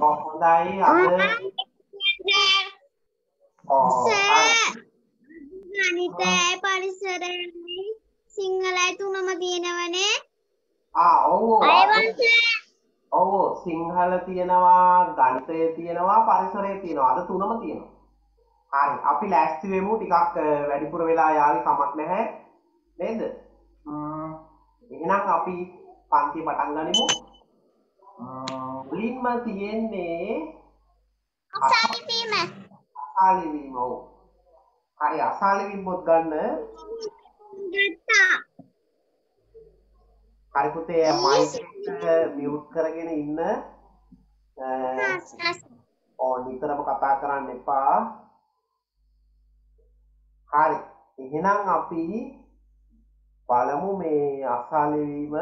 ඔව් හොඳයි අද ඔව් ගණිතයයි පරිසරයයි සිංහලයි තුනම තියෙනවනේ ආ ඔව්. ඔව් අයවන්ස ඔව් සිංහල තියෙනවා ගණිතය තියෙනවා පරිසරය තියෙනවා අද තුනම තියෙනවා හරි අපි ලෑස්ති වෙමු ටිකක් අ, වැඩිපුර වෙලා යාවි කමක් නැහැ නේද ම්ම්, එහෙනම් අපි පන්තිය පටන් ගනිමු මුලින්ම තියෙන්නේ අක්ෂාලිපීම අසාලිවීම ඔව්. හරි අසාලිවීම පොත් ගන්න. ගත්තා. හරි පුතේ මයික් එක මියුට් කරගෙන ඉන්න. ඕ නිතරම කතා කරන්න එපා. හරි. එහෙනම් අපි බලමු මේ අසාලිවීම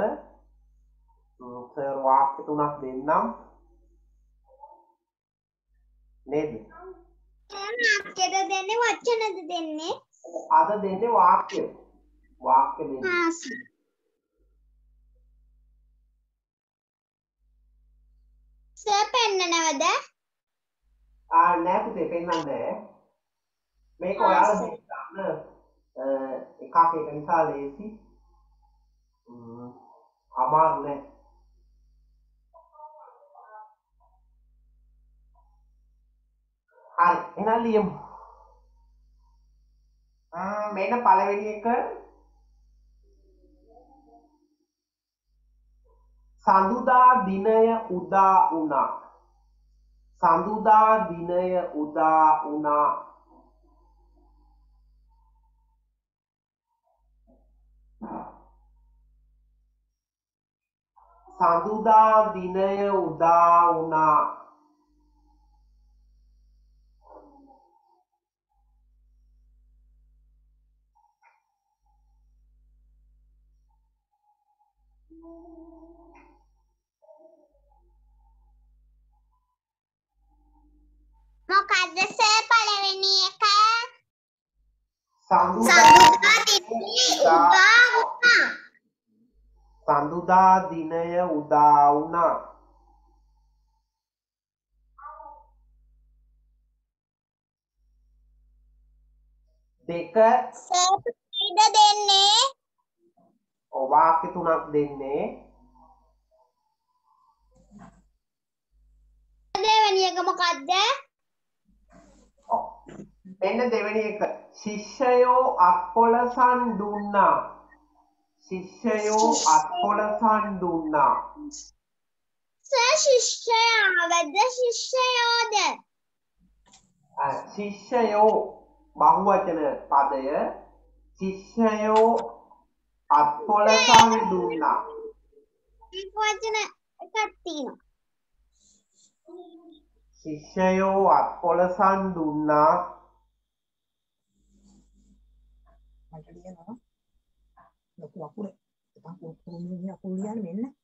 සර් වාක්‍ය තුනක් දෙන්නම්. නේද? වාක්‍යද දෙන්නේ වචනද දෙන්නේ? අද දෙන්නේ වාක්‍ය. වාක්‍ය දෙන්නේ. සර්. පෙන්නනවද? ආ නෑ පුතේ පෙන්වන්නේ මේක ඔයාලා දෙන්න. එකක් එක නිසා ලේසි. අමාරු නෑ හරි. එහෙනම් ලියමු. මෙන්න පළවෙනි එක. සඳුදා දිනය උදා වුණා. සඳුදා දිනය උදා වුණා. සඳුදා දිනය උදා වුණා මොකද්ද සර් පළවෙනි එක? සඳුදා සඳුදා දිනේ උදා වුණා. සඳුදා දිනය උදා වුණා. දෙක සර් දෙන්නේ වාක්‍ය තුනක් දෙන්නේ. දෙවෙනි එක මොකද්ද? ඔව්. මෙන්න දෙවෙනි එක ශිෂ්‍යයෝ අත්පොලසන් දුන්නා. ශිෂ්‍යයෝ අත්පොලසන් දුන්නා. ශිෂ්‍යයාවද ශිෂ්‍යයෝද? ශිෂ්‍යයෝ බහුවචන පදය. ශිෂ්‍යයෝ අත්පොලසන් දුන්නා ඒක වචන එකක් තියෙනවා ශිෂ්‍යයෝ අත්පොලසන් දුන්නා මට ලියනවා ලොකු අකුර එතන කුරුමිය අකුරු ලියන්නේ මෙන්න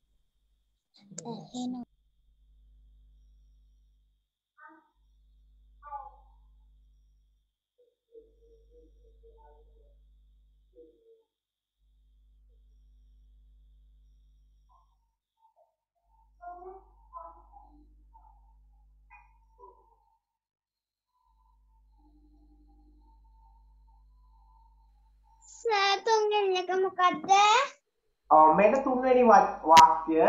සර් තුන්වෙනි එක මොකද්ද? ඔව්, මෙන්න තුන්වෙනි වා- වාක්‍ය.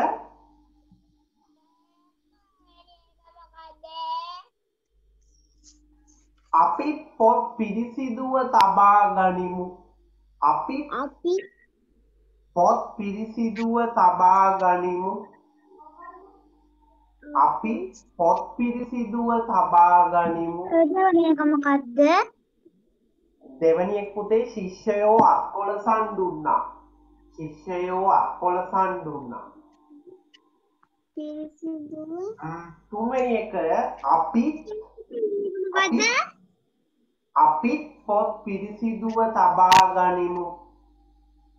අපි පොත් පිරිසිදුව තබා ගනිමු. අපි අපි පොත් පිරිසිදුව තබා ගනිමු. අපි පොත් පිරිසිදුව තබා ගනිමු. දෙවෙනි එක මොකද්ද දෙවැනි එක් පුතේ ශිෂ්‍යයෝ අත්කොලසන් දුන්නා ශිෂ්‍යයෝ අත්කොලසන් දුන්නා තුන්වෙනි එක අපි මොකද්ද අපි පොත් පිරිසිදුව තබා ගනිමු.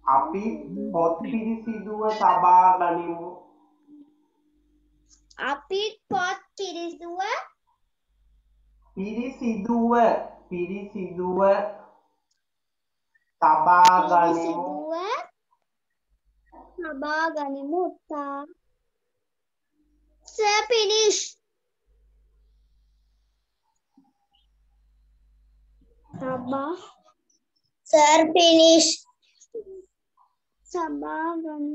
අපි පොත් පිරිසිදුව තබා ගනිමු. අපි පොත් පිරිසිදුව පිරිසිදුව පිරිසිදුව තබා ගනිමු තා Sir finish තබා Sir finish තබා ගන්න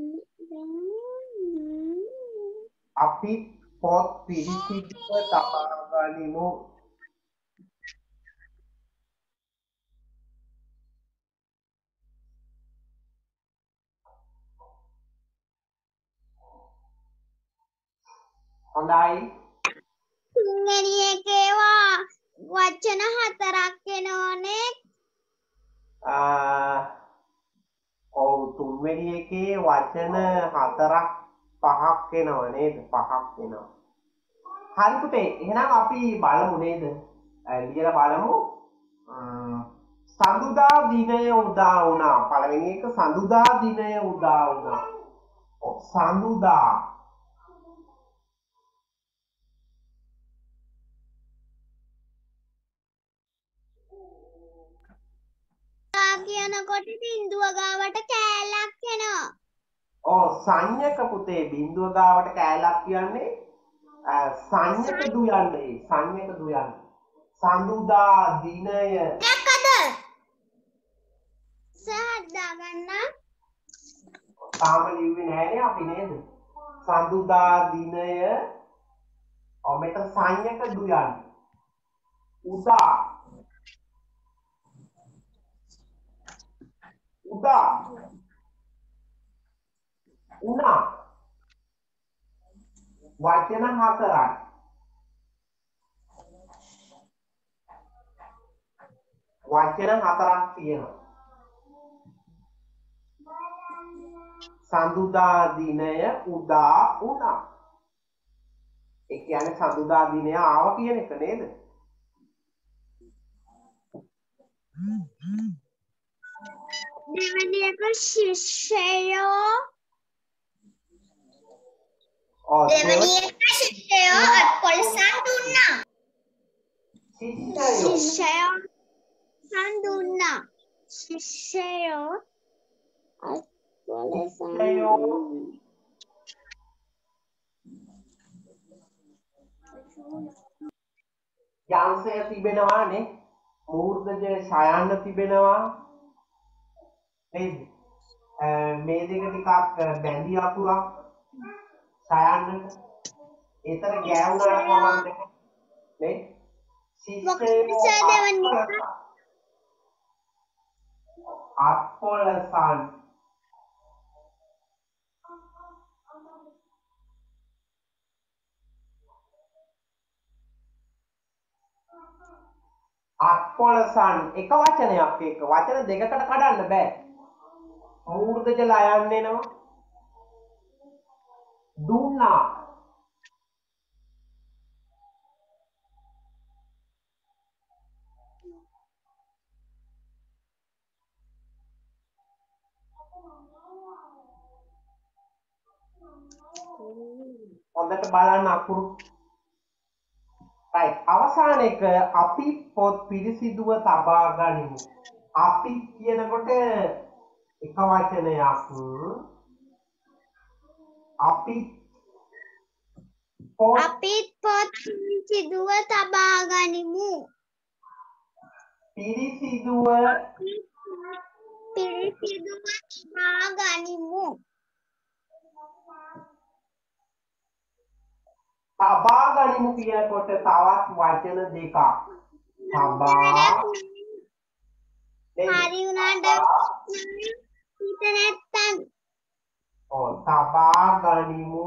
අපි පොත් පිරිසිදුව හොඳයි. තුන්වෙනි එකේවා වචන හතරක් එනෝනේ. ඔව් තුන්වෙනි එකේ වචන හතරක් පහක් එනවා නේද? පහක් එනවා. හරි පුතේ එහෙනම් අපි බලමු නේද? ලියලා බලමු. සඳුදා දිනය උදා වුණා. පළවෙනි එක සඳුදා දිනය උදා වුණා. ඔව් සඳුදා කියනකොට බින්දුව ගාවට කෑල්ලක් එනවා. ඕ සංඥක පුතේ බින්දුව ගාවට කෑලක් කියන්නේ අ, සංඥක දුයන්නේ සංඥක දුයන්න. සඳුදා දිනය. දැක්කද සහද්දා ගන්න තාම ලිව්වේ නෑනේ අපි නේද? සඳුදා දිනය. ඔව් මෙතන සංඥක දුයන්න. උදා උදා උනා. වචන හතරයි. වචන හතරක් තියෙනවා. සඳුදා දිනය උදා වුණා ඒ කියන්නේ සඳුදා දිනය ආව කියන එක නේද? දෙවැනි එක ශිෂ්‍යයෝ ඔව් දෙවැනි එක ශිෂ්‍යයෝ අත්පොලසන් දුන්නා ශිෂ්‍යයෝ ශිෂ්‍යයෝ සන් දුන්නා ශිෂ්‍යයෝ ශිෂ්‍යයෝ යංශය තිබෙනවානේ මූර්ධජ ශයන්න තිබෙනවා නේද අ, මේ දෙක ටිකක් බැඳි අකුරක් ශයන්නට ඒතර ගෑවුනාට කමක් නැහැ නේ මොකද සර් දෙවැනි එක? අත්පොලසන් අත්පොලසන් එක වචනයක් එක වචන දෙකකට කඩන්න බෑ. මූර්ධජ ලයන්න එනවා දුන්නා. හොඳට බලන්න අකුරු. right. අවසාන එක අපි පොත් පිරිසිදුව තබා ගනිමු. අපි කියනකොට එක වචනයක් අපි පොත් අපිත් පොත් සිදුව තබා ගනිමු. පිරිසිදුව පිරිසිදුව තබා ගනිමු. තබා ගනිමු කියනකොට තවත් වචන දෙකක්. තබා හරි වුණාට හිත නැත්තම්? ඔව් තබා ගනිමු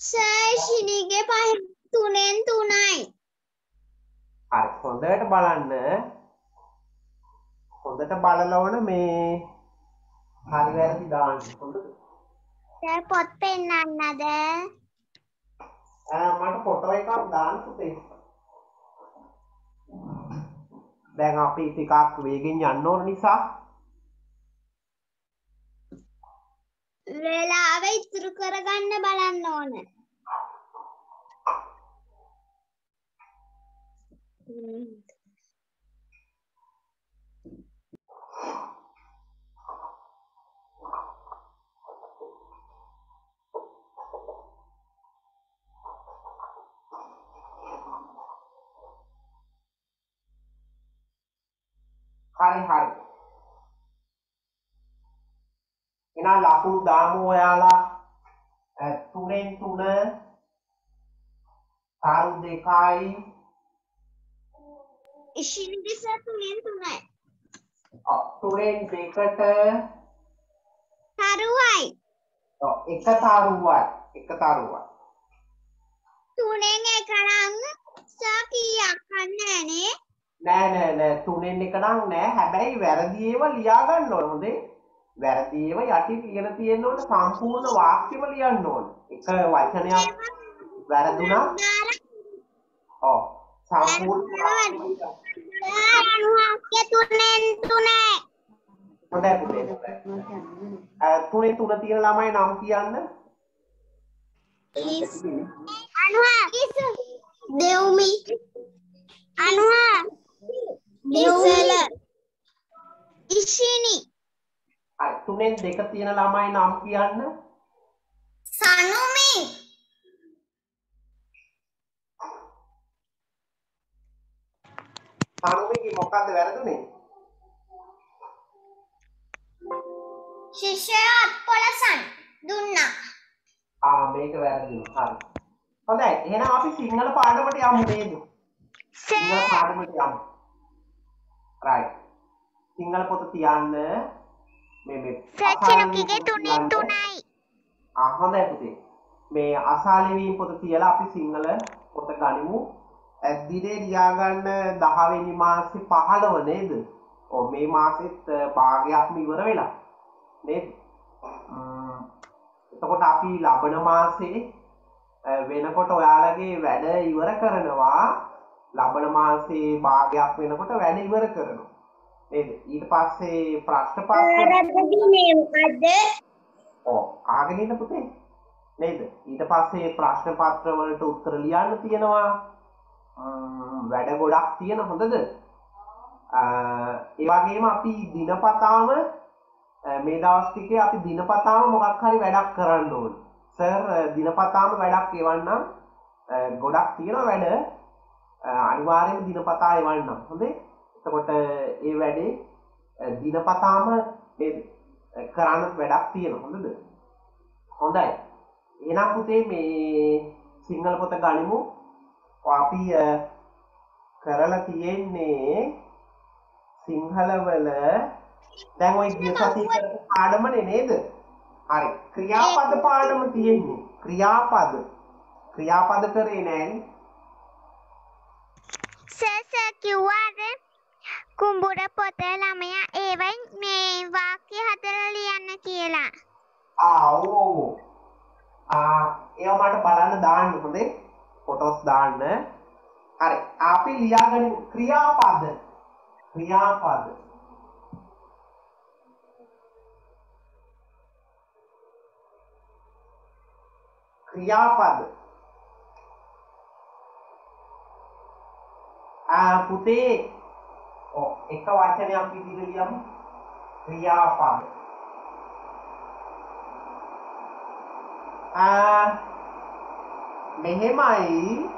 සර් ශිනිගේ පහ තුනෙන් තුනයි. හරි හොඳට බලන්න. හොඳට බලලවන මේ හරි වැරදි දාන්න. හොඳද සර් පොත් පෙන්නන්නද? ඈ මට ෆොටෝ එකක් දාන්න පුතේ දැන් අපි ටිකක් වේගෙන් යන්න ඕන නිසා. වෙලාව ඉතුරු කරගන්න බලන්න ඕන. හරි හරි එහෙනම් ලකුණු දාමු ඔයාලා. අ, තුනෙන් තුන. තරු දෙකයි. ඉශිනිගේ සර් තුනෙන් තුනයි. ඔව්, තුනෙන් දෙකට. තරුවයි. ඔව්, එක තරුවයි. එක තරුවයි. තුනෙන් එක නම් සර් කීයක් කන්නෑනේ. නෑ නෑ නෑ තුනෙන් එක නම් නෑ හැබැයි වැරදි ඒවා ලියා ගන්න ඕන හොඳේ වැරදි ඒවා යටින් ලියලා තියෙන්න ඕන සම්පූර්ණ වාක්‍යෙම ලියන්න ඕන එක වචනයක් වැරදුනා ඔව් සම්පූර්ණ වාක්‍යෙම ලියන්න. අනුහක්ය තුනෙන් තුනේ. හොඳයි පුතේ හොඳයි. අ, තුනේ තුන තියෙන ළමයි නම් කියන්න අනුහා දෙව්මි. අනුහා දෙව්මි. ඉශිනි. හරි තුනෙන් දෙක තියෙන ළමයි නම් කියන්න සනුමි. සානුමිගේ මොකද්ද වැරදුනේ ශිෂ්‍යයත් පොලසන් දුන්නා. ආ මේක වැරදිලා හරි හොඳයි එහෙනම් අපි සිංහල පාඩමට යමු නේද සිංහල පාඩමට යමු රයිට් සිංහල පොත තියන්න මේ මේ සචිනුකිගේ තුනෙන් තුනයි. ආ හොඳයි පුතේ. මේ අසාලිවීම් පොත තියලා අපි සිංහල පොත ගනිමු. ඇද්දිනේ ලියාගන්න 10 වෙනි මාසේ 15 නේද? ඔව් මේ මාසෙත් භාගයක්ම ඉවර වෙලා. නේද? එතකොට අපි ලබන මාසේ වෙනකොට ඔයාලගේ වැඩ ඉවර කරනවා ලබන මාසේ භාගයක් වෙනකොට වැඩ ඉවර කරනවා. නේද? ඊට පස්සේ ප්‍රශ්න පත්‍ර? ඕ ආගෙන ඉන්න පුතේ. නේද? ඊට පස්සේ ප්‍රශ්න පත්‍ර වලට උත්තර ලියන්න තියෙනවා. වැඩ ගොඩක් තියෙන හොඳද? ඒ වගේම අපි දිනපතාම මේ දවස් ටිකේ අපි දිනපතාම මොකක් හරි වැඩක් කරන්න ඕනේ. සර් දිනපතාම වැඩක් එවන්නම් ගොඩක් තියෙන වැඩ අ, අනිවාර්යයෙන්ම දිනපතා එවන්නම් හොඳේ? එතකොට ඒ වැඩේ අ, දිනපතාම නේද අ, කරන්න වැඩක් තියෙන හොඳද? හොඳයි. එහෙනම් පුතේ මේ සිංහල පොත ගනිමු. අපි අ, කරලා තියෙන්නේ සිංහල වල දැන් ওই ගිය සතියේ කරපු පාඩමනේ නේද? හරි. ක්‍රියාපද පාඩම තියෙන්නේ. ක්‍රියාපද. ක්‍රියාපද කරේ නෑනේ. සස කිව්වාද කුඹුර පොත ළමයා ඒවයි මේ වාක්‍ය හදලා ලියන්න කියලා. ආ ඔව් ඔව් ඔව්. ආ ඒවා මට බලන්න දාන්න හොඳේ ෆොටෝස් දාන්න. හරි. අපි ලියාගනිමු. ක්‍රියාපද. ක්‍රියාපද. ක්‍රියාපද. පුතේ. ඔව් එක වචනයක් විදිහට ලියමු. ක්‍රියාපද. ආ මෙහෙමයි.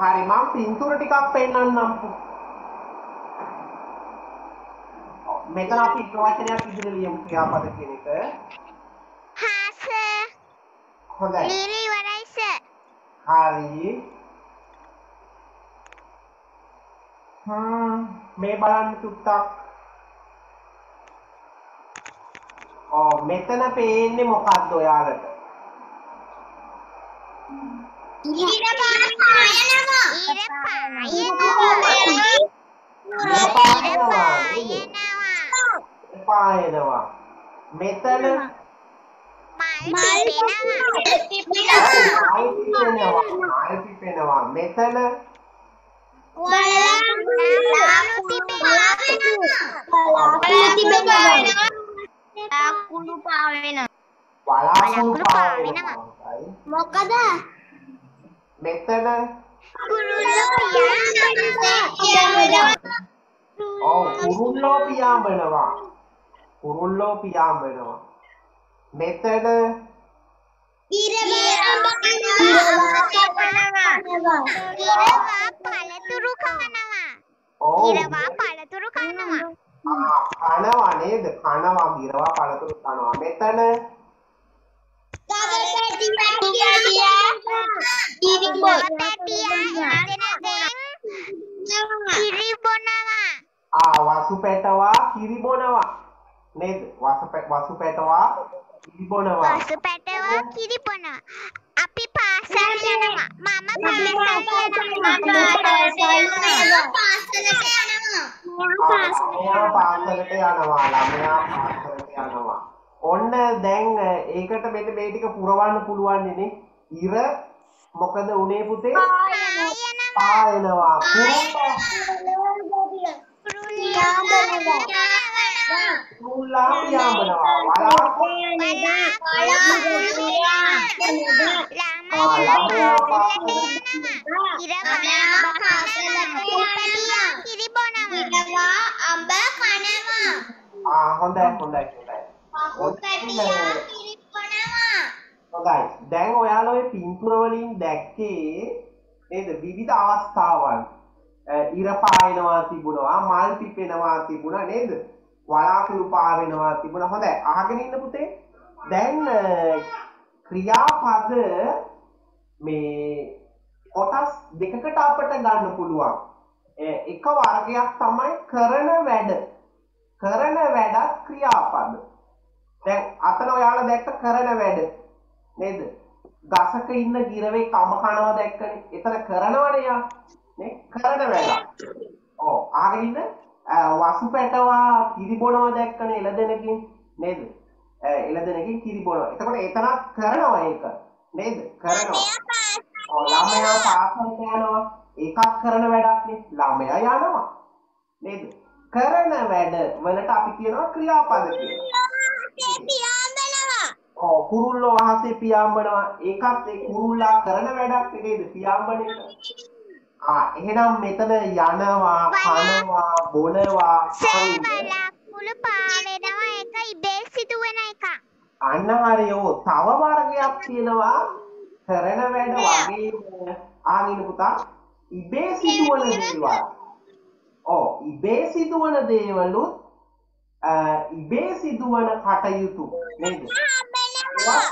හරි මම පින්තූර ටිකක් පෙන්නන්නම්. ඔව්, මෙතන අපි එක වචනයක් විදිහට ලියමු ක්‍රියාපද කියන එක. හාස හොඳයි ලීලි ඉවරයි සර්. හරි හ්ම් මේ බලන්න චුට්ටක් ඔව් මෙතන පේන්නේ මොකක්ද ඔයාලට. ඊට පායනවා. ඊට පායනවා. පායනවා මෙතන මල් පිපෙනවා. මල් පිපෙනවා මෙතන ලකුණු පාවෙනවා. පායනවා හොඳයි. මොකද? මෙතන කුරුල්ලෝ පියාඹනවා. ඔව් කුරුල්ලෝ පියාඹනවා කුරුල්ලෝ පියාඹනවා මෙතන ඉරවා පළතුරු කනවා. ඉරවා පළතුරු කනවා. කනවා නේද කනවා ගිරවා පළතුරු කනවා මෙතන ඉරව පැටියා කිරි බොනවා. ආ වසු පැටවා කිරි බොනවා නේද වසු පැටවා බොනවා පසු පැටවා කිරි බොනවා. අපි පාසල් යනවා. මම පාසල් ආ, ළමයා පාසලට යනවා. ළමයා පාසලට යනවා. ඔන්න දැන් ඒකට මෙන්න මේ ටික පුරවන්න පුළුවන් නේ ඉර මොකද උනේ පුතේ? පායනවා. කුරුල්ලා පියාඹනවා වලාකුළු කිරි බොනවා. අඹ කනවා ආ හොඳයි. හොඳයි හොඳයි පහු පැටියා කිරිපනවා හොඳයි දැන් ඔයාලා ඔය පින්තූර වලින් දැක්කේ නේද? විවිධ අවස්ථාවන්. අ, ඉර පායනවා තිබුණා මල් පිපෙනවා තිබුණා නේද? වලාකුළු පාවෙනවා තිබුණා හොඳයි අහගෙන ඉන්න පුතේ දැන් අ, ක්‍රියාපද මේ කොටස් දෙකකට අපට ගන්න පුළුවන් අ, එක වර්ගයක් තමයි කරන වැඩ කරන වැඩත් ක්‍රියාපද දැන් අතන ඔයාලා දැක්ක කරන වැඩ නේද? ගසක ඉන්න ගිරවේ කම කනවා දැක්කනේ. එතන කරනවනේ යා. නේ? කරන වැඩ. ඔව්. ආගෙන ඉන්න අ, වසු පැටවා කිරි බොනවා දැක්කනේ එළදෙනකින් නේද? අ, එළදෙනකින් කිරි බොනවා. එතකොට එතනත් කරනවා ඒක. නේද? කරනවා. ළමයා පාසලට යනවා. ඒකත් කරන වැඩක්. ළමයා යනවා. නේද? කරන වැඩ වලට අපි කියනවා ක්‍රියාපද කියලා. කුරුල්ලෝ අහසේ පියාඹනවා. ඒකත් ඒ කුරුල්ලා කරන වැඩක් නේද? පියාඹන එක. එහෙනම් මෙතන යනවා, කනවා, බොනවා. වලාකුළු පාවෙනවා ඒක ඉබේ සිදුවෙන එකක්. අන්න හරියෝ තව වර්ගයක් තියෙනවා කරන වැඩ වගේම ආගෙන පුතා ඉබේ සිදුවන දේවල්. ඔව් ඉබේ සිදුවන දේවලුත් ඉබේ සිදුවන කටයුතු නේද?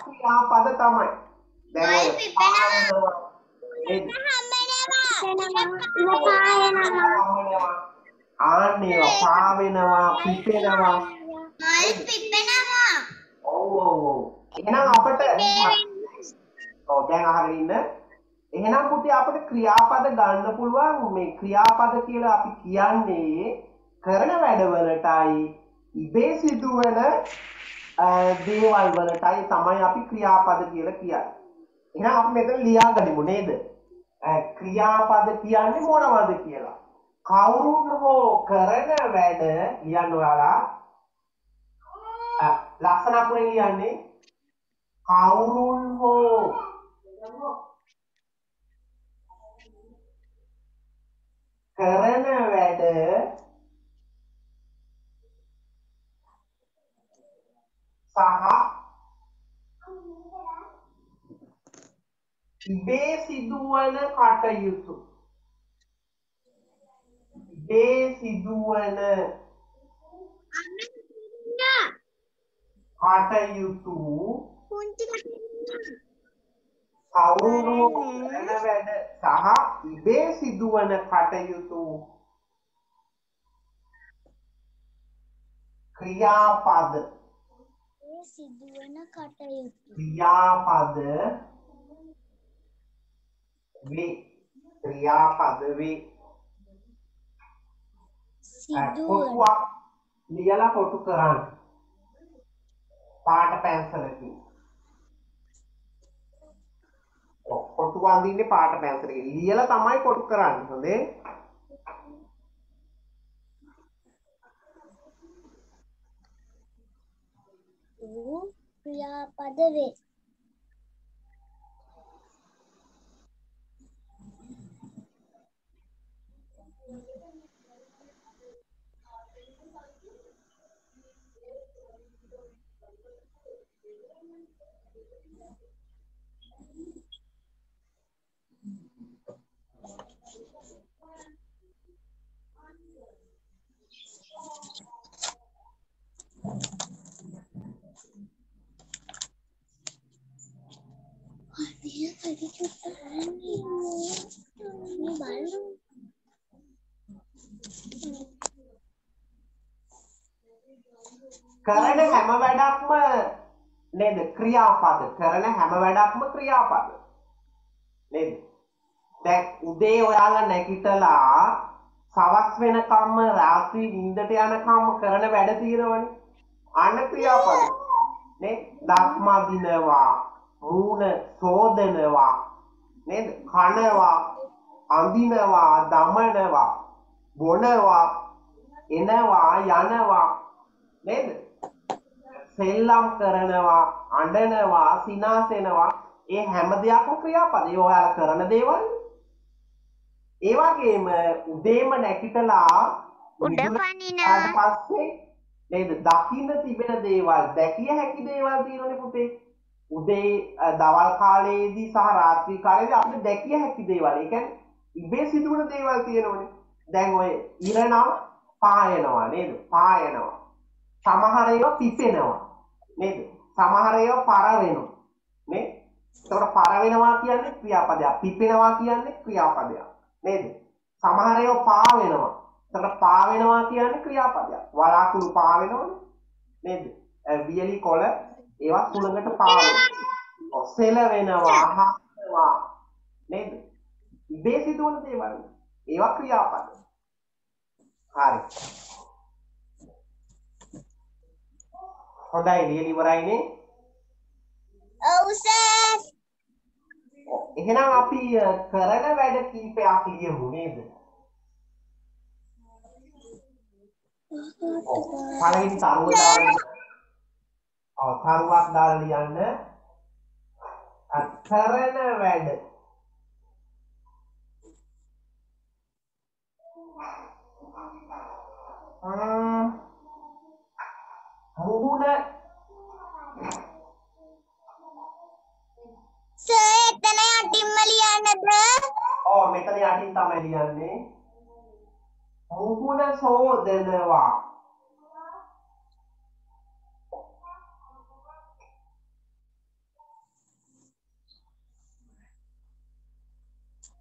ක්‍රියාපද තමයි. දැන් ඔය පායනවා නේද? පාවෙනවා. ආන්න ඒවා පාවෙනවා, පිපෙනවා. මල් පිපෙනවා ඔව් ඔව් ඔව්. එහෙනම් අපිට ඔව් දැන් අහගෙන ඉන්න. එහෙනම් පුතේ අපිට ක්‍රියාපද ගන්න පුළුවන් මේ ක්‍රියාපද කියලා අපි කියන්නේ කරන වැඩවලටයි ඉබේ සිදුවන අ, දේවල් වලටයි තමයි අපි ක්‍රියාපද කියලා කියන්නේ. එහෙනම් අපි මෙතන ලියාගනිමු නේද? ක්‍රියාපද කියන්නේ මොනවද කියලා. කවුරුන් හෝ කරන වැඩ ලියන්න ඔයාලා ලස්සන අකුරෙන් ලියන්නේ කවුරුන් හෝ කරන වැඩ සහ ඉබේ සිදුවන කටයුතු ඉබේ සිදුවන කටයුතු කවුරු කරන වැඩ සහ ඉබේ සිදුවන කටයුතු ක්‍රියාපද සිදුවන කටයුතු ක්‍රියාපද වේ ක්‍රියාපද වේ සිදුවන කොටුවක් ලියලා කොටු කරන්න. පාට පැන්සලකින්. කොටු අඳින්නේ පාට පැන්සලකින්. ලියලා තමයි කොටු කරන්නේ හොඳේ. ක්‍රියාපද වේ මේ බලන්න. කරන හැම වැඩක්ම නේද? ක්‍රියාපද. කරන හැම වැඩක්ම ක්‍රියාපද. නේද? දැන් උදේ ඔයාලා නැගිටලා සවස් වෙනකම්ම රාත්‍රී නිින්දට යනකම්ම කරන වැඩ තියෙනවනේ අන්න ක්‍රියාපද. නේ දත් මදිනවා මූණ සෝදනවා නේද? කනවා අඳිනවා දමනවා බොනවා එනවා යනවා නේද? සෙල්ලම් කරනවා අඬනවා සිනාසෙනවා. ඒ හැම දෙයක්ම ක්‍රියාපද. ඔයාලා කරන දේවල්. ඒ වගේම උදේම නැගිටලා උඩ. ආවට පස්සේ නේද? දකින්න තිබෙන දේවල් දැකිය හැකි දේවල් තියෙනනේ පුතේ උදේ අ, දවල් කාලයේදී සහ රාත්‍රී කාලයේදී අපිට දැකිය හැකි දේවල්. ඒ කියන්නේ ඉබේ සිදුවන දේවල් තියෙනවනේ. දැන් ඔය ඉරණම් පායනවා නේද? පායනවා. සමහර ඒවා පිපෙනවා නේද? සමහර ඒවා පර වෙනවා නේ? එතකොට පර වෙනවා කියන්නේ ක්‍රියාපදයක්. පිපෙනවා කියන්නේ ක්‍රියාපදයක් නේද? සමහර ඒවා පා වෙනවා එතකොට පා වෙනවා කියන්නේ ක්‍රියාපදයක්. වලාකුළු පා වෙනවනේ නේද? අ, වියලි කොළ ඒවා සුළඟට පා වෙනවා ඔව්, සෙල වෙනවා හසනවා නේද? ඉබේ සිදුවන දේවල්. ඒවා ක්‍රියාපද. හරි. හොඳයි ලියල ඉවරයිනේ. ඔව් සර්. ඔව්, එහෙනම් අපි අ, කරන වැඩ කීපයක් ලියමු නේද? ඔව්, පළවෙනි තරුව දාලා ඔව් තරුවක් දාලා ලියන්න අ, කරන වැඩ මුහුණ සර් එතන යටින්ම ලියන්නද? ඔව් මෙතන යටින් තමයි ලියන්නේ. මුහුණ සෝදනවා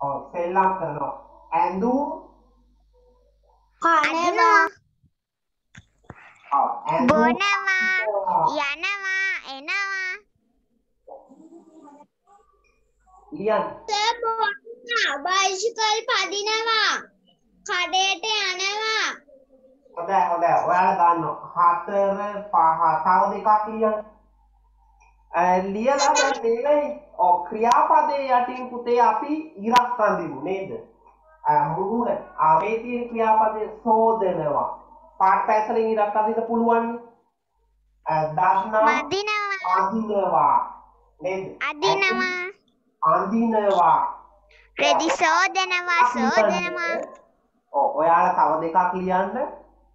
ඔව් සෙල්ලම් කරනවා ඇඳුම් ඇඳුම් බොනවා. යනවා. එනවා. ලියන්න සර් බොනවා. බයිසිකල් පදිනවා. කඩේට යනවා. හොඳයි හොඳයි ඔයාලා දන්නවා හතර පහ තව දෙකක් ලියන්න ලියලා දැන් ඔව් ක්‍රියාපදයේ යටින් පුතේ අපි ඉරක් අඳිමු නේද? මුහුණ ආ මේ තියෙන ක්‍රියාපදයේ සෝදනවා. පාට පැසලින් ඉරක් අඳින්න පුළුවන් දන්නා මදිනවා. අඳිනවා. නේද? අදිනවා. අඳිනවා. රෙදි සෝදනවා. ඔව් ඔයාලා තව දෙකක් ලියන්න.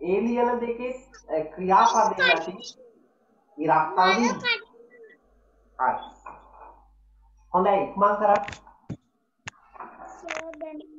ඒ ලියන දෙකේ ක්‍රියාපදයේ යටින් ඉරක් අඳින්න හරි. හොඳයි ඉක්මන් කරා. සෝදන.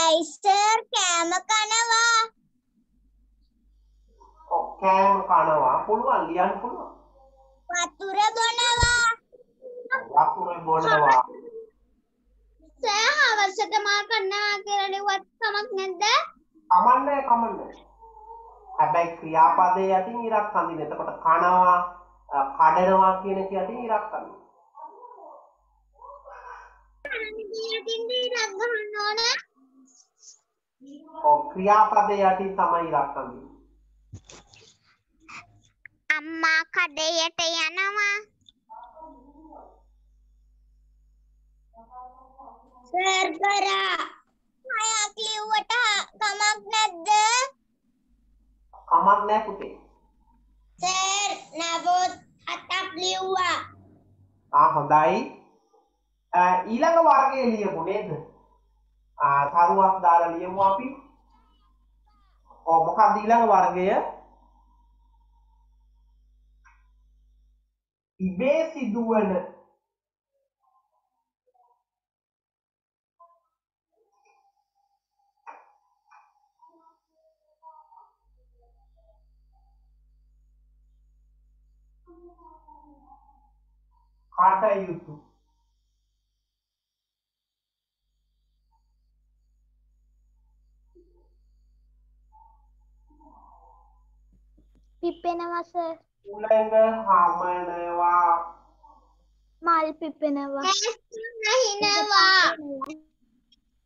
ඇයි සර් කෑම කනවා ඔව් කෑම කනවා පුළුවන් ලියන්න පුළුවන් වතුර බොනවා වතුර බොනවා. සර් හවසට මා කන්නවා කියලා ලිව්වත් කමක් නැද්ද? කමන්නේ කමන්නේ. හැබැයි ක්‍රියාපදයේ යටින් ඉරක් අඳින්න එතකොට කනවා කඩනවා කියන එක යටින් ඉරක් ඕන ඔව් ක්‍රියාපදයේ යටින් තමයි ඉරක් අඳින්නේ. අම්මා කඩේයට යනවා. සර් කරා හයක් ලිව්වට කමක් නැද්ද? කමක් නැහැ පුතේ. සර් නවොත් හතක් ලිව්වා. ආ හොඳයි. අ, ඊළඟ වර්ගයේ ලියමු නේද? ආ තරුවක් දාලා ලියමු අපි. ඔව් මොකක්ද ඊළඟ වර්ගය? ඉබේ සිදුවන කටයුතු පිපෙනවා සර්. උලඟ හමනවා මල් පිපෙනවා. නැහිනවා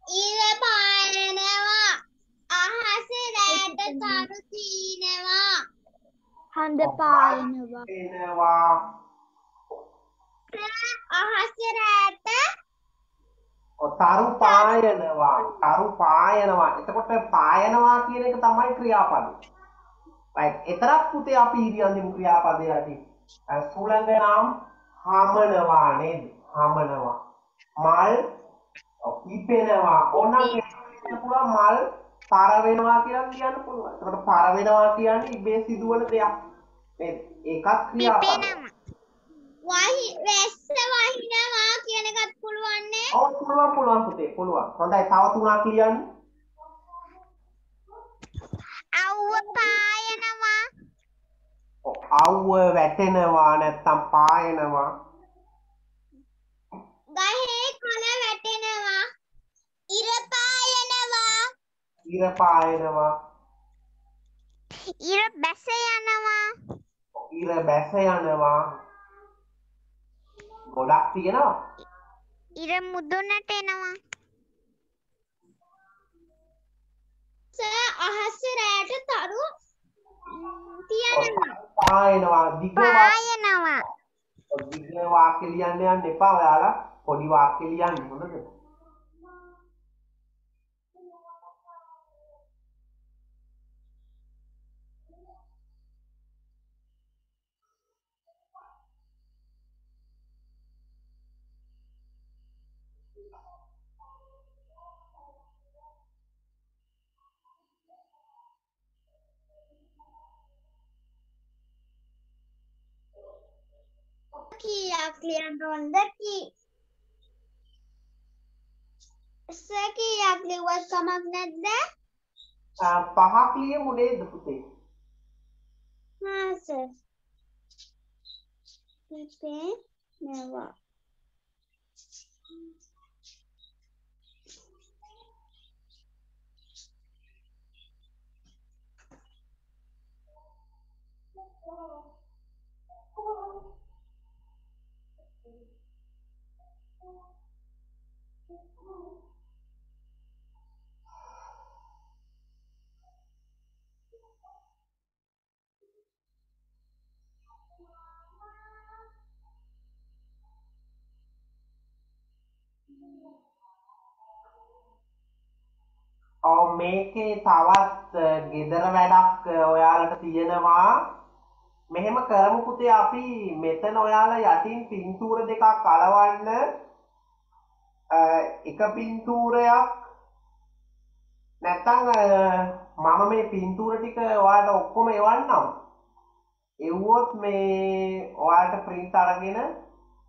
ඉර පායනවා අහස රෑට තරු තීනවා හඳ පායනවා. අහස රෑට තරු පායනවා. තරු පායනවා. එතකොට පායනවා කියන එක තමයි ක්‍රියාපද. Right එතරම් පුතේ අපි ඉරියන්දිමු ක්‍රියාපදය යටි සුළඟ නම් හමනවා නේද? හමනවා. මල් ඕනනම් කියන්න පුළුවන් මල් පර වෙනවා කියලා කියන්න පුළුවන්. එතකොට පර වෙනවා කියන්නේ ඉබේ සිදුවන දෙයක්. නේද? ඒකත් ක්‍රියාපදයක් වැස්ස වහිනවා කියන එකත් පුළුවන්නේ ඔව් පුළුවන් පුළුවන් පුතේ පුළුවන්. හොඳයි තව තුනක් ලියන්න. අව්ව පායනවා. ඔව්, අව්ව වැටෙනවා නැත්තම් පායනවා. ගහේ කොළ වැටෙනවා. ඉර පායනවා. ඉර පායනවා. ඉර බැස යනවා. ඉර බැස යනවා ගොඩක් තියෙනවා. ඉර මුදුනට එනවා. අහස රෑට තරු තියනවා. පායනවා දිග වා- පායනවා. දිග වාක්‍ය ලියන්න යන්න එපා ඔයාලා. පොඩි වාක්‍ය ලියන්න හොඳද කීයක් ලියන්න ඕනද කී සර් කීයක් ලිව්වත් කමක් නැද්ද අ, පහක් ලියමු නේද පුතේ හා සර් පිපෙනවා මේකේ තවත් අ, ගෙදර වැඩක් අ, ඔයාලට තියෙනවා. මෙහෙම කරමු පුතේ අපි මෙතන ඔයාලා යටින් පින්තූර දෙකක් අලවන්න. අ, එක පින්තූරයක්. නැත්තම් අ, මම මේ පින්තූර ටික ඔයාලට ඔක්කොම එවන්නම්. එව්වොත් මේ ඔයාලට ප්‍රින්ට් අරගෙන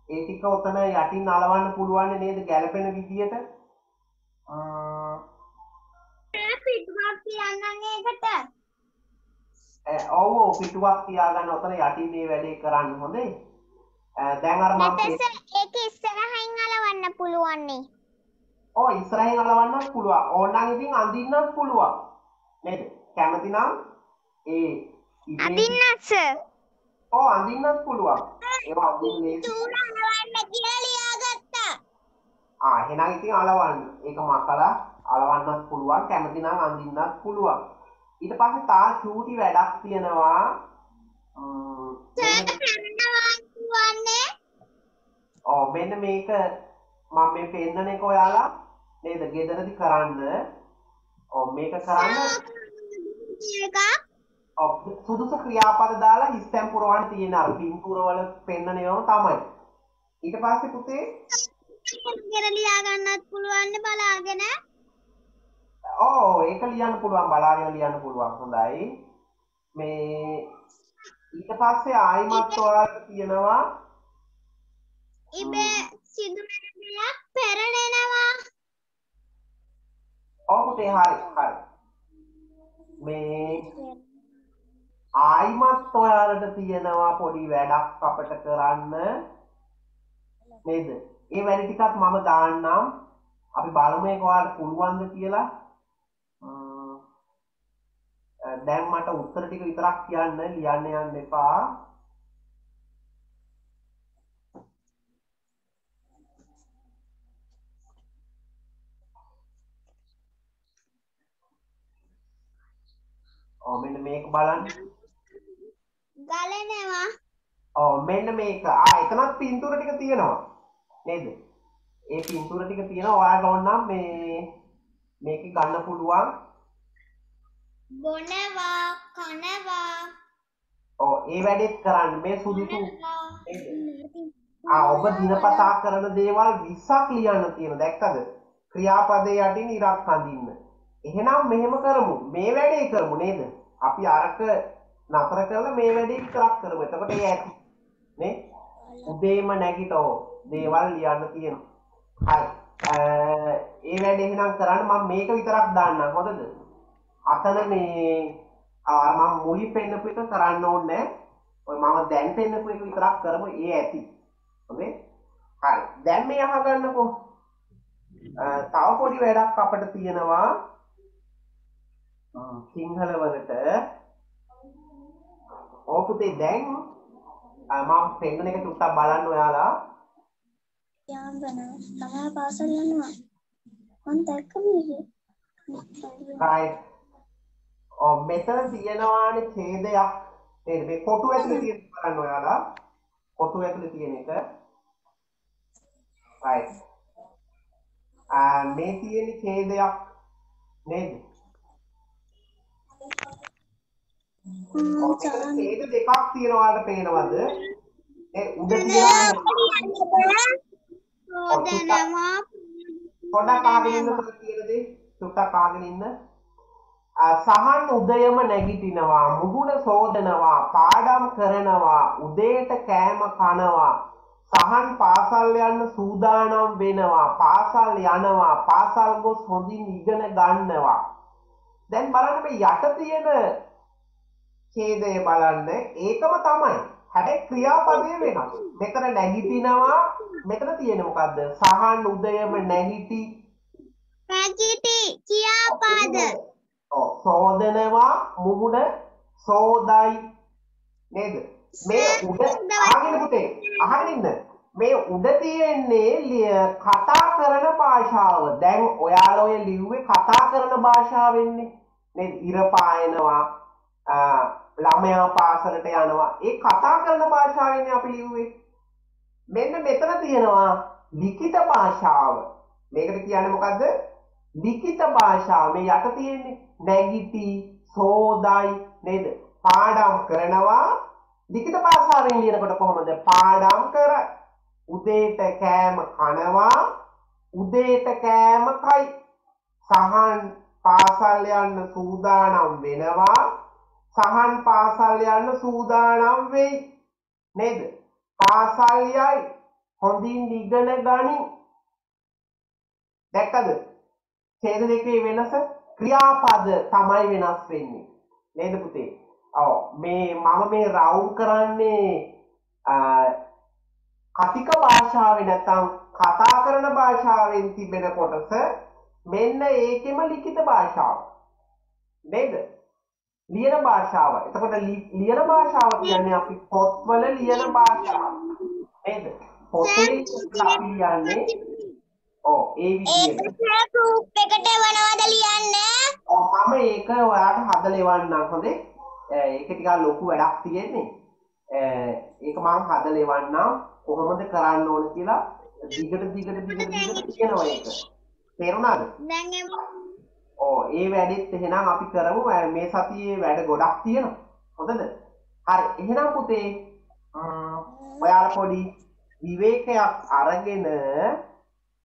ඒ ටික ඔතන යටින් අලවන්න පුළුවන් නේද? ගැලපෙන විදියට. අ, පිටුවක් කියන්නම් ඒකට. ඔව් ඔව් පිටුවක් තියාගන්න. ඔතන යටින් මේ වැඩේ කරන්න හොඳේ. දැන් අර මම ඒක ඉස්සරහින් අලවන්න පුළුවන්නේ. ඕ ඉස්සරහින් අලවන්නත් පුළුවන්. ඕනනම් ඉතින් අඳින්නත් පුළුවන්. නේද? කැමති නම් ඒ අඳින්නත් සර් ඕ අඳින්නත් පුළුවන්. ඒවා අඳින්නේ තුරනවන්න කියලා ලියාගත්තා. ආ එහෙනම් ඉතින් අලවන්න. ඒක මකලා අලවන්නත් පුළුවන් කැමති නම් අඳින්නත් පුළුවන්. ඊට පස්සේ තා චූටි වැඩක් තියෙනවා ම්ම්, මෙන්න- මේක මම මේ පෙන්නන එක ඔයාලා නේද? ගෙදරදි කරන්න. ඔව් මේක කරන්න. සුදුසු ක්‍රියාපද දාලා හිස්තැන් පුරවන්න තියෙන අර පින්තූරවල පෙන්නන ඒවාම තමයි. ඊට පස්සේ පුතේ? කර ලියා ගන්නත් පුළුවන් බලාගෙන ඕ ඒක ලියන්න පුළුවන් බලාගෙන ලියන්න පුළුවන්. හොඳයි. මේ ඊට පස්සේ ආයිමත් ඔයාලට තියෙනවා. ඉබේ සිදුවෙන දෙයක් පෙරලෙනවා. ඔව් පුතේ හරි හරි. මේ ආයිමත් ඔයාලට තියෙනවා පොඩි වැඩක් අපට කරන්න. නේද? ඒ වැඩ ටිකත් මම දාන්නම්. අපි බලමු ඒක ඔයාලට පුළුවන්ද කියලා දැන් මට උත්තර ටික විතරක් කියන්න ලියන්න යන්න එපා. ඔව් මෙන්න මේක බලන්න. ගලනවා. ඔව් මෙන්න මේක. ආ එතනත් පින්තූර ටික තියෙනවා. නේද? ඒ පින්තූර ටික තියෙනවා. ඔයාලට ඕන නම් මේ මේක ගන්න පුළුවන් බොනවා කනවා. ඔව් ඒ වැඩෙත් කරන්න. මේ සුදුසු ආ ඔබ දිනපතා කරන දේවල් 20ක් ලියන්න තියෙන. දැක්කද? ක්‍රියාපදයේ යටින් ඉරක් අඳින්න එහෙනම් මෙහෙම කරමු. මේ වැඩේ කරමු නේද? අපි අරක නතර කරලා මේ වැඩේ විතරක් කරමු. එතකොට ඒ ඇති. නේ? උදේම නැගිටෝ දේවල් ලියන්න තියෙනවා. හරි. ඒ වැඩේ එහෙනම් කරන්න. මම මේක විතරක් දාන්නම්. හොඳද අතන මේ අර මම මුලින් පෙන්නපු එක කරන්න ඕනේ නැහැ. ඔය මම දැන් පෙන්නපු එක විතරක් කරමු ඒ ඇති. හොඳේ? හරි. දැන් මේ අහගන්නකෝ. තව පොඩි වැඩක් අපිට තියෙනවා. සිංහල වලට. ඕ පුතේ දැන් මම පෙන්නන එක ටිකක් බලන්න ඔයාලා. යාම් වෙන තමයි පාසල් යනවා. මම දැක්ක මේක right මෙතන තියෙනවානේ ඡේදයක්. නේද? මේ කොටු ඇතුලේ තියෙන බලන්න ඔයාලා. කොටු ඇතුලේ තියෙන එක. right. ආ මේ තියෙන ඡේදයක් නේද? ඡේද දෙකක් තියෙනවා ඔයාලට පේනවද? ඒ උඩ හොදනවා පොඩක් අහගෙන ඉන්න තව කියන දේ චුට්ටක් අහගෙන ඉන්න සහන් උදයම නැගිටිනවා මුහුණ සෝදනවා පාඩම් කරනවා උදේට කෑම කනවා සහන් පාසල් යන්න සූදානම් වෙනවා පාසල් යනවා පාසල් ගොස් හොඳින් ඉගෙන ගන්නවා. දැන් බලන්න මේ යට තියෙන ඡේදය බලන්න ඒකම තමයි. හැබැයි ක්‍රියාපදය වෙනස් මෙතන නැගිටිනවා මෙතන තියෙන මොකද්ද? සහන් උදයම නැගිටි. පැකිටි කියාපාද ඔව් සෝදනවා මුහුණ සෝදයි නේද? මේ උඩ අහගෙන පුතේ අහගෙන ඉන්න. මේ උඩ තියෙන්නේ කතා කරන භාෂාව. දැන් ඔයාලා ඔය ලිව්වේ කතා කරන භාෂාවෙන්නේ නේද? ඉර පායනවා ළමයා පාසලට යනවා. ඒ කතා කරන භාෂාවෙන්නේ අපි ලිව්වේ මෙන්න මෙතන තියෙනවා ලිඛිත භාෂාව. මේකට කියන්නේ මොකද්ද? ලිඛිත භාෂාව. මේ යට තියෙන්නේ නැගිටි සෝදයි නේද? පාඩම් කරනවා. ලිඛිත භාෂාවෙන් ලියනකොට කොහොමද? පාඩම් කර උදේට කෑම කනවා. උදේට කෑම කයි. සහන් පාසල් යන්න සූදානම් වෙනවා. සහන් පාසල් යන්න සූදානම් වෙයි. නේද? පාසල් යයි. හොඳින් ඉගෙන ගනි. දැක්කද? ඡේද දෙකේ වෙනස? ක්‍රියාපද තමයි වෙනස් වෙන්නේ. නේද පුතේ? ඔව් මේ මම මේ රවුම් කරන්නේ අ, කතික භාෂාවේ නැත්නම් කතා කරන භාෂාවෙන් තිබෙන කොටස මෙන්න ඒකෙම ලිඛිත භාෂාව. නේද? ලියන භාෂාව. එතකොට ලි- ලියන භාෂාව කියන්නේ අපි පොත්වල ලියන භාෂාව. නේද? පොතේ අපි ලියන්නේ ඔව් ඒ විදිහට. ගෲප් එකට එවනවද ලියන්න? ඔව් මම ඒක ඔයාලට හදලා එවන්නම් හොඳේ. ඒක ටිකක් ලොකු වැඩක් තියෙන්නේ. ඒක මම හදලා එවන්නම් කොහොමද කරන්න ඕන කියලා දිගට දිගට දිගට දිගට කියනවා ඒක. තේරුණාද? දැන් ඕ ඒ වැඩෙත් එහෙනම් අපි කරමු මේ සතියේ වැඩ ගොඩක් තියෙනවා හොඳද හරි එහෙනම් පුතේ ඔයාලා පොඩි විවේකයක් අරගෙන